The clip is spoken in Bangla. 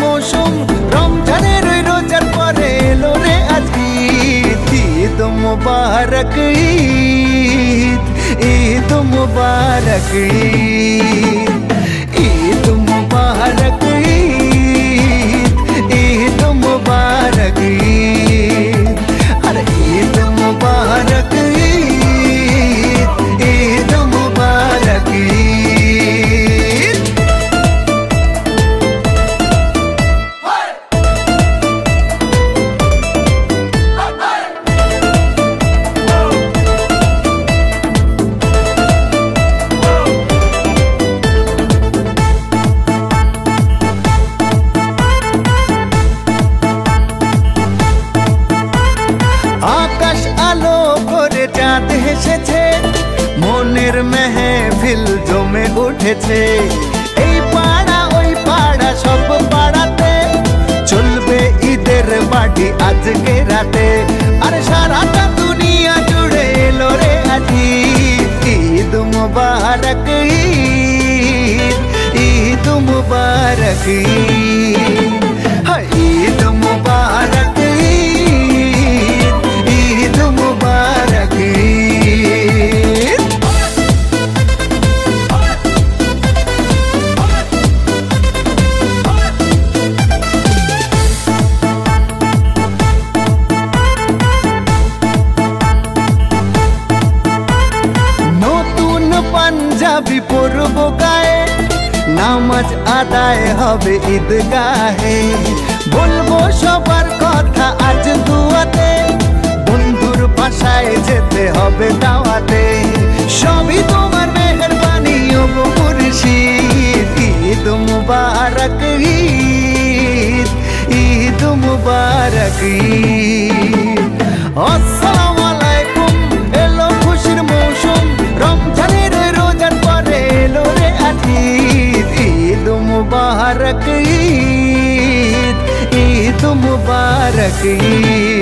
মৌসুম। রমজানের রোজার পরে এলো রে আজ ঈদ। ঈদ মুবারক ঈদ। ঈদ মুবারক ঈদ। চাঁদ হেসেছে। মনের মেহফিল জমে উঠেছে। এই পাড়া, ওই পাড়া, সব পাড়াতে চলবে ঈদের বাড়ি আজকে রাতে। আর সারাটা দুনিয়া জুড়ে এলো রে আজি ঈদ মুবারক, ঈদ ঈদ মুবারক, ঈদ। পাঞ্জাবি পরব গায়ে, নামাজ আদায় হবে ঈদগাহে। বলব সবার কথা আজ দুয়াতে, বন্ধুর বাসায় যেতে হবে দাওয়াতে। সবই তোমার মেহরবানি, ও মুর্শিদ, ঈদ মুবারক, ঈদ ঈদ মুবারক, ঈদ। মুবারক ঈদ ঈদ মুবারক ঈদ